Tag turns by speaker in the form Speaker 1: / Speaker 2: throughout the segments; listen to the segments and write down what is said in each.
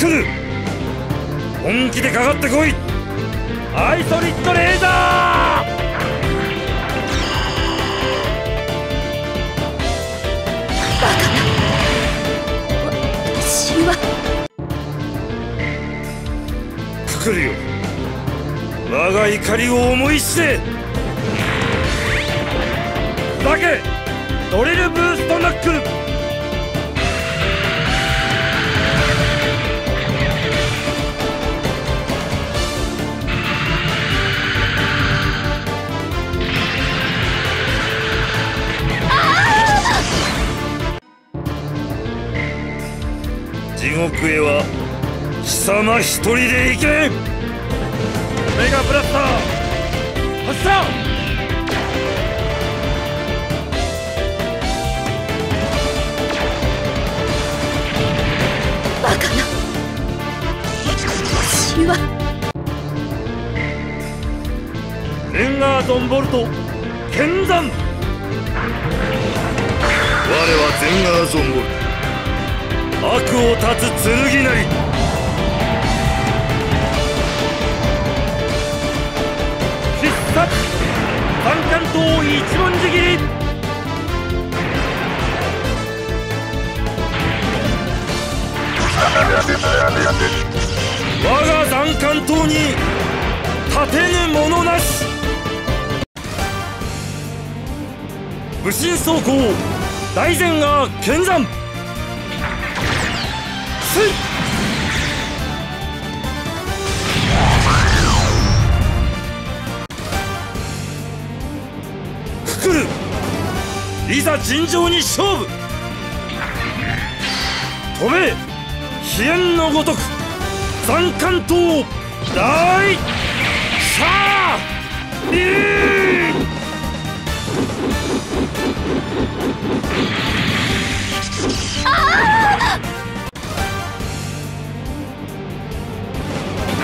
Speaker 1: クル本気でかかってこい。アイソリッドレーザー。
Speaker 2: 私は。
Speaker 1: ククルよ。我が怒りを思い知れ。だけドリルブーストナックル地獄へは貴様一人で行けメガブラスター発射!
Speaker 2: バカな。私は。
Speaker 1: レンガーゾンボルト剣山。我はゼンガーゾンボルト悪を断つ剣なり。必殺三冠刀一文字切り。我が残冠刀に立てぬ者なし。武神走行大前が剣山。せいくくるいざ尋常に勝負。飛べ飛燕のごとく。残冠刀。大シャー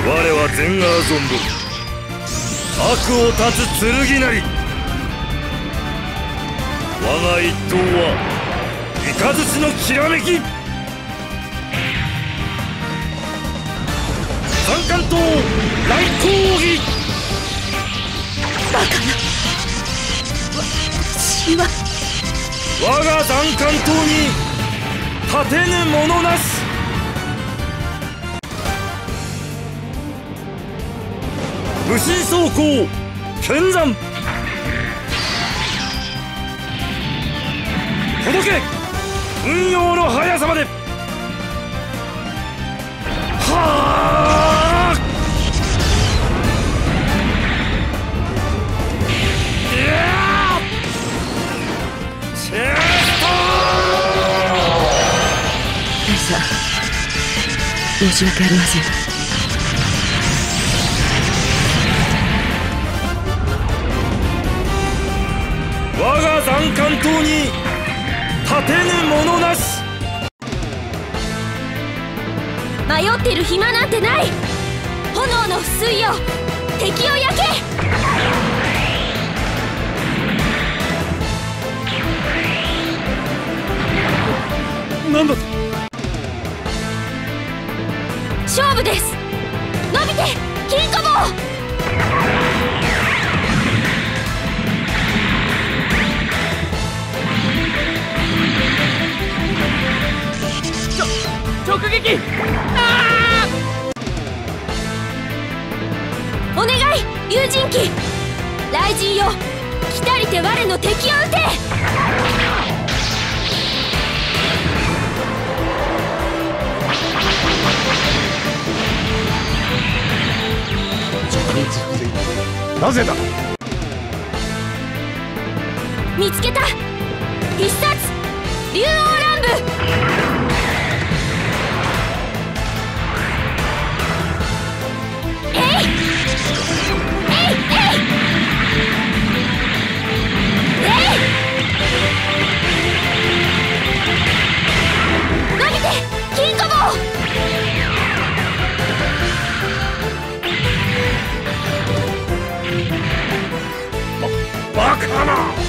Speaker 1: 我はゼンガーゾンボ悪を断つ剣なり。我が一刀は雷のきらめき。三冠刀来攻撃
Speaker 2: バカな。私は。
Speaker 1: 我が残冠刀に立てぬ者なし武神走行剣山。届け。運用の速さまで。はあ。いや。チェスト
Speaker 2: 大佐申し訳ありません。
Speaker 1: に立てぬ者なし。
Speaker 2: 迷ってる暇なんてない。炎の不水よ。敵を焼け。
Speaker 1: なんだと？
Speaker 2: 勝負です
Speaker 3: 直撃。
Speaker 2: お願い友人機。雷神よ来たりて我の敵を撃て。
Speaker 1: なぜだ？
Speaker 2: 見つけた。必殺。竜王乱舞
Speaker 1: バカな！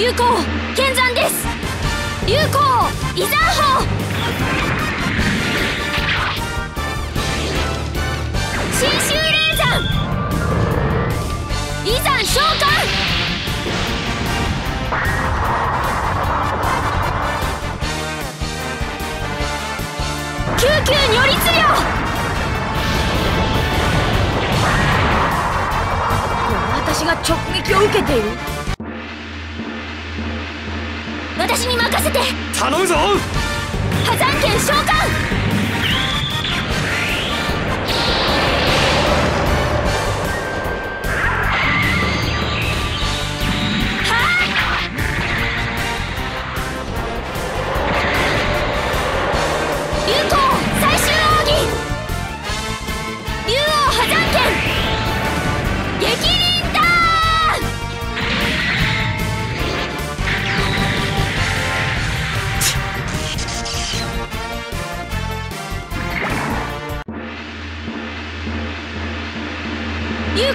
Speaker 2: 流行剣山です。流行遺山法新修霊山遺山召喚救急如律令
Speaker 4: 私が直撃を受けている
Speaker 2: 私に任せて。
Speaker 5: 頼むぞ。
Speaker 2: 破山剣召喚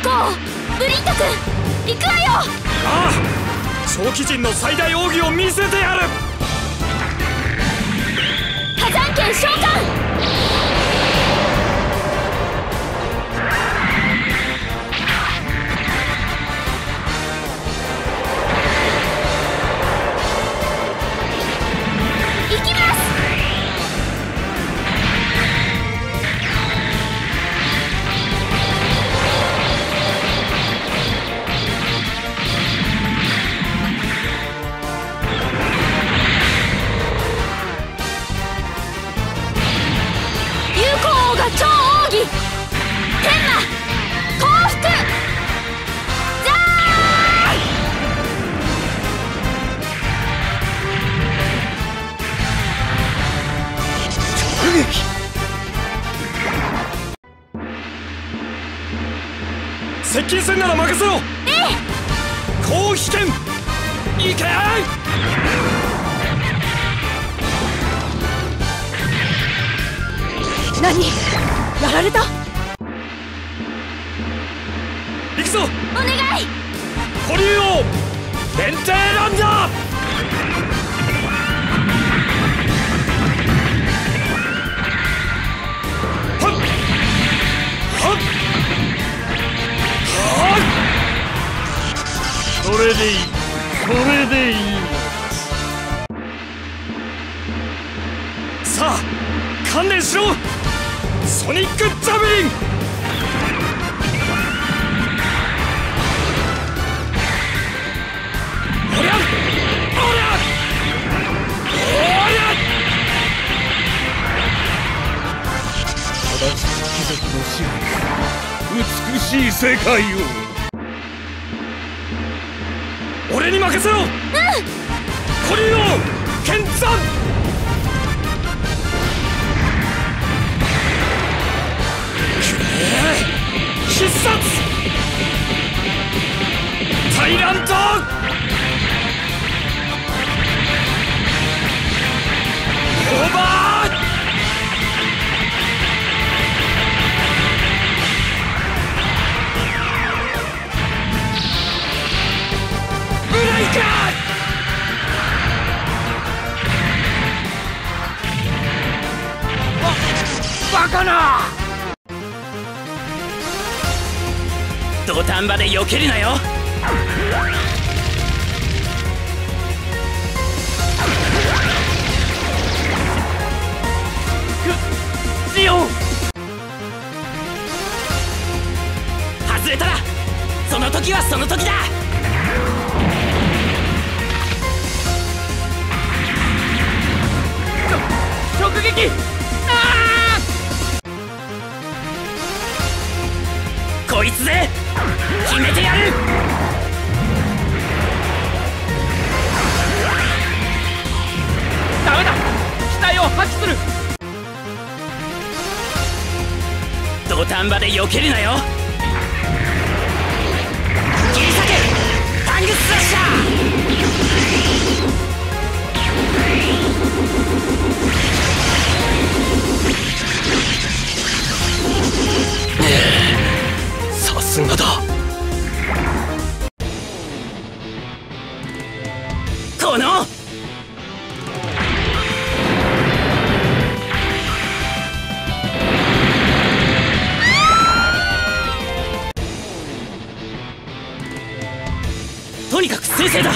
Speaker 2: こうブリント君行くわよ
Speaker 5: ああ長期人の最大奥義を見せてやる。
Speaker 2: 火山剣召喚
Speaker 5: 接近戦なら任せろ。
Speaker 2: ーイえ。
Speaker 5: 高飛剣いけ
Speaker 4: 何？やられた？
Speaker 5: 行くぞ。
Speaker 2: お願い！
Speaker 5: 保留王連帝ランナーそれでいい。それでいいさあ観念しろソニックジャベリン。おりゃおりゃおりゃ
Speaker 6: 正しき貴族の支配美しい世界を。
Speaker 5: 俺に任せろ。うんコリー王剣山必殺。タイラント。オーバー。ブレイカー
Speaker 4: バカな。
Speaker 7: 土壇場で避けるなよ。
Speaker 4: ジオン。
Speaker 7: 外れたらその時はその時だ。
Speaker 4: 直撃。あ
Speaker 7: こいつで決めてやる。
Speaker 4: ダメだ。機体を破棄する。
Speaker 7: 土壇場で避けるなよ。切り裂け。タングスラッシャー。さすがだ。この。とにかく彗星だ。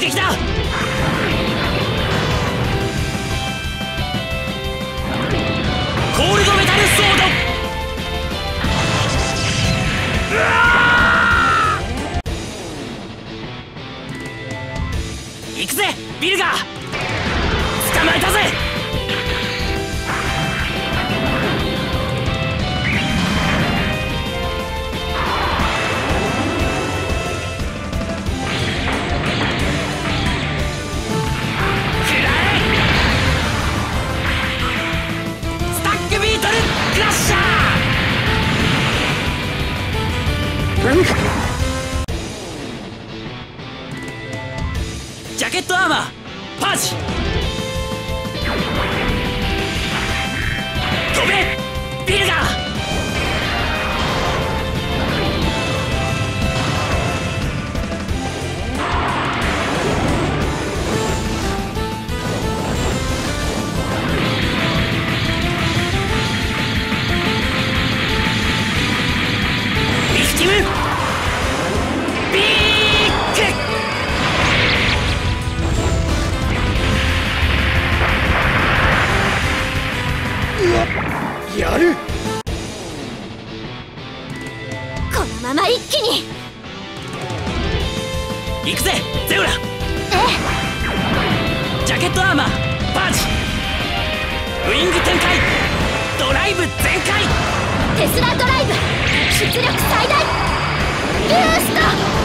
Speaker 7: 撃だスラドライブ。
Speaker 2: 出力最大。ブースト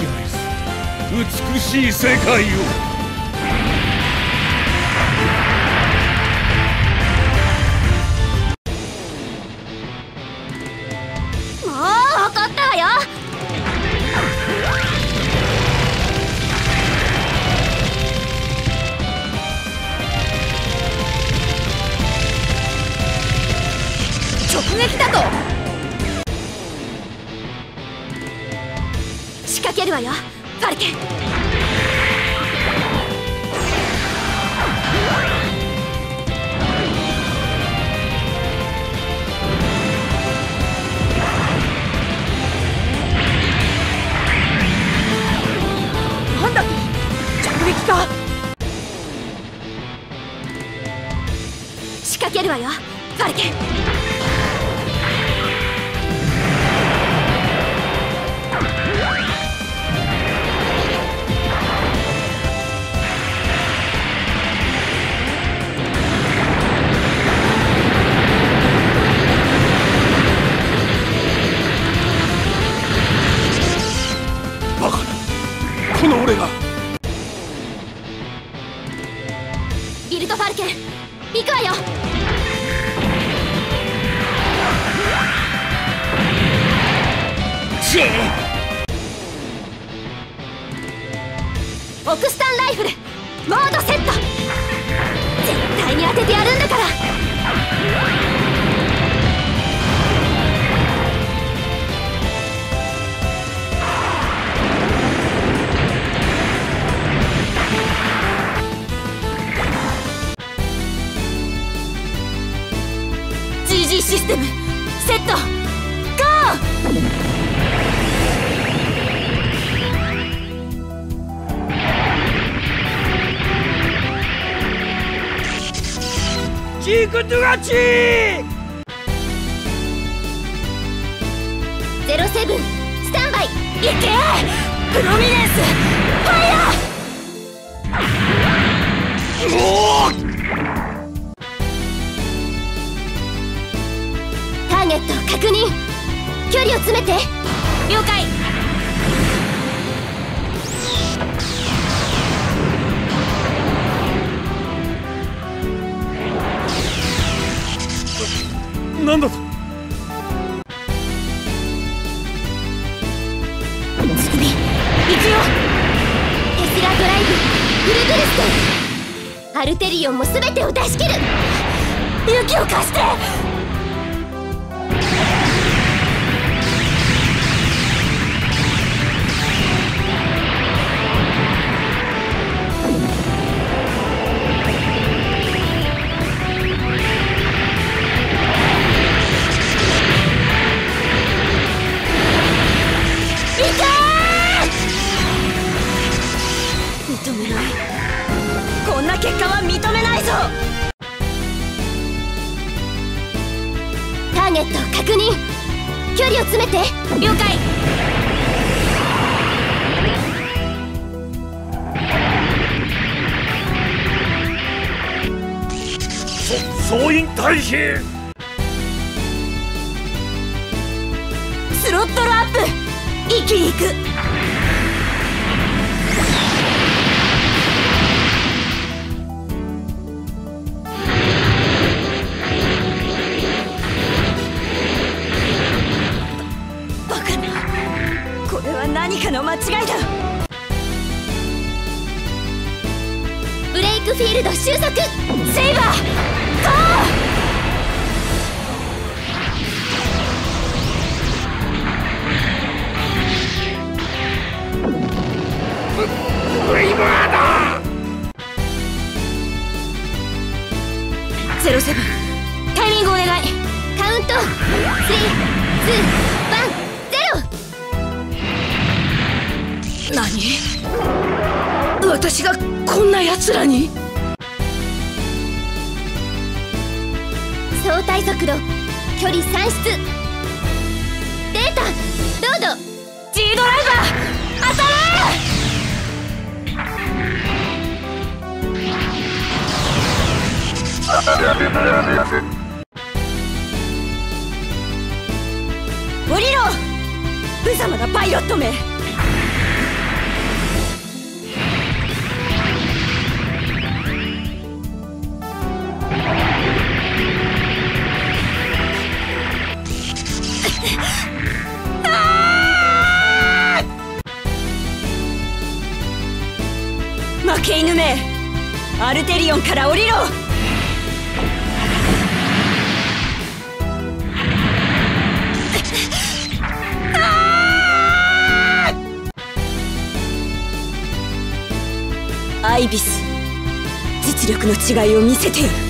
Speaker 8: 支配す美しい世界を。
Speaker 2: 仕掛けるわよ。ファルケン。
Speaker 3: なんだ直撃か。
Speaker 2: 仕掛けるわよ。ファルケン。オクスタンライフル。モードセット。絶対に当ててやるんだから。システム。セット。
Speaker 3: チークトゥガチー！
Speaker 2: ゼロセブンスタンバイいけ！プロミネンスファイヤー！ターゲット確認。距離を詰めて。了解
Speaker 8: なんだと。
Speaker 2: つくび行くよ。テスラドライブグルグルステアルテリオンも全てを出し切る。勇気を貸して。距離を詰めて。了解。
Speaker 1: 総員退避。
Speaker 2: スロットルアップ。一気に行くの間違いだ。ブレイクフィールド収束。セイバーゴー！ゼロセブンタイミングお願い。カウント。321ゼロ
Speaker 3: 何私がこんな奴らに？
Speaker 2: 相対速度距離算出。データどうぞ G ドライバー当たれ降りろ無様なパイロットめけ犬め。アルテリオンから降りろ。アイビス。実力の違いを見せてやる。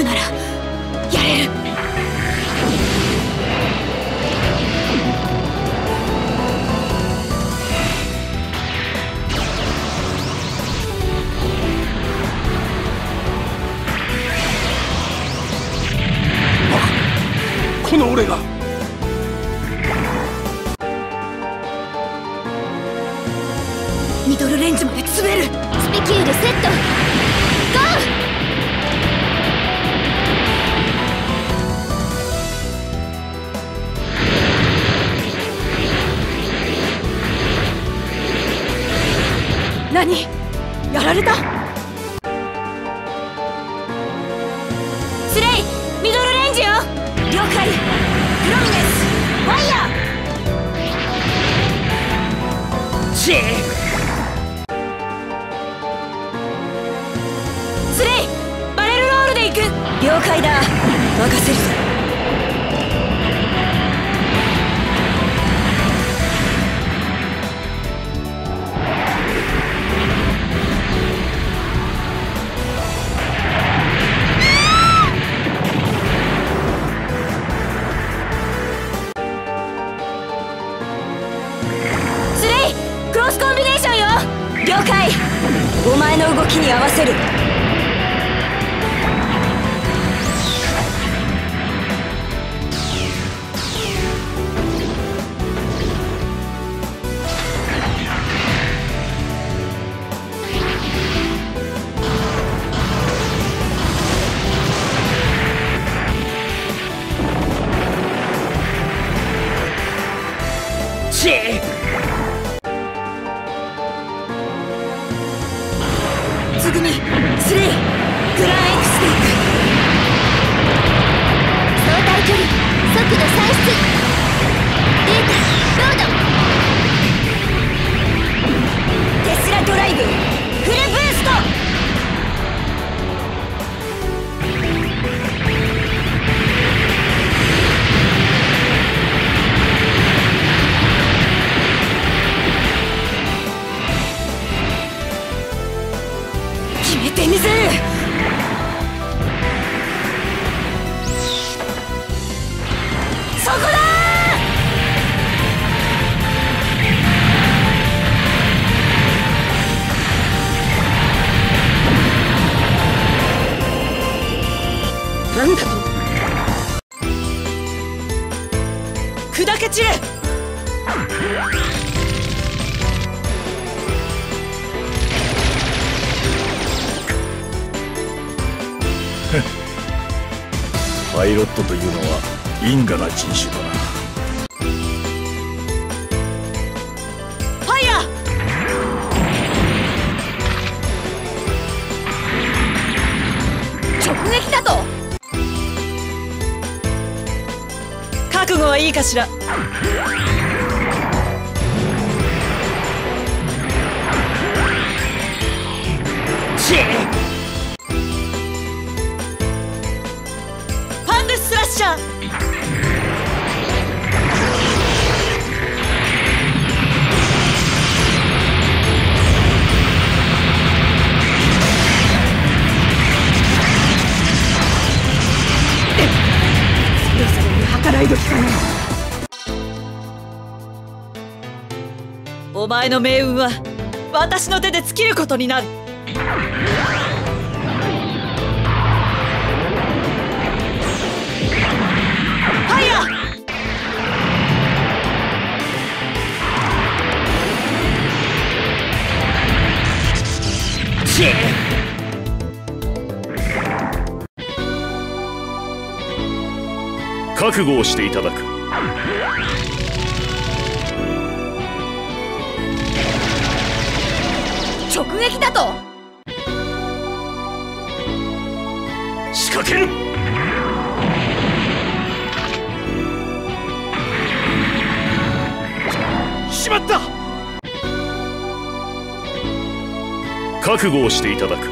Speaker 2: ぶならやれる。
Speaker 9: スレイバレルロールで行く。
Speaker 2: 了解だ。任せるぞ。
Speaker 8: 因果な人種だ。な
Speaker 2: ファイヤー直撃だと。覚悟はいいかしら。
Speaker 10: チェ
Speaker 2: ちゃお前の命運は私の手で尽きることになる。
Speaker 8: 覚悟をしていただく。
Speaker 2: 直撃だと。
Speaker 8: 仕掛ける覚悟をしていただく。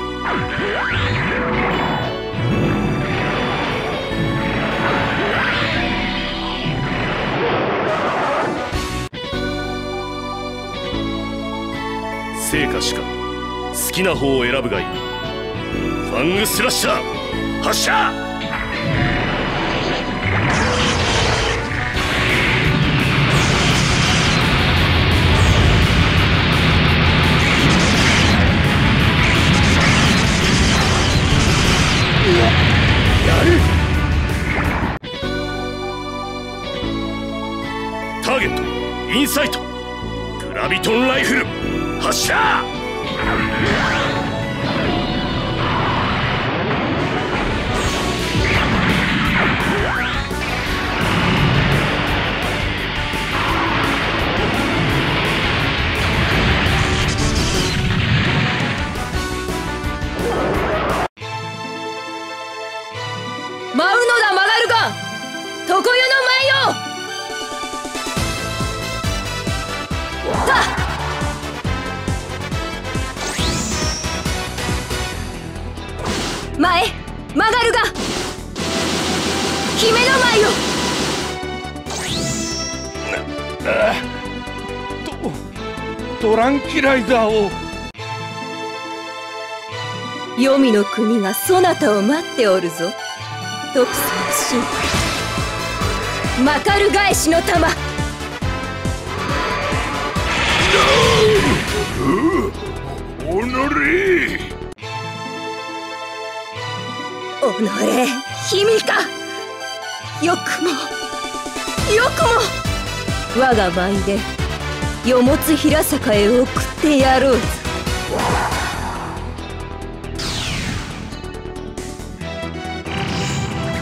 Speaker 8: 成果しか。好きな方を選ぶがいい。ファングスラッシャー発射ビトンライフル発射
Speaker 6: ランキライザーを。
Speaker 2: 黄泉の国がそなたを待っておるぞ。特措の神まかる返しの玉。
Speaker 8: おのれ
Speaker 2: おのれ姫かよくも。よくも。我が舞でよもつ平坂へ送ってやろう。ぞ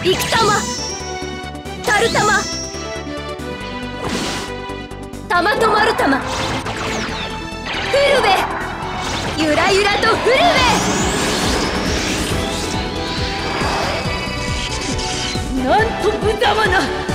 Speaker 2: 生玉たま。たる玉玉と丸玉フルベゆらゆらとフルベなんと無様な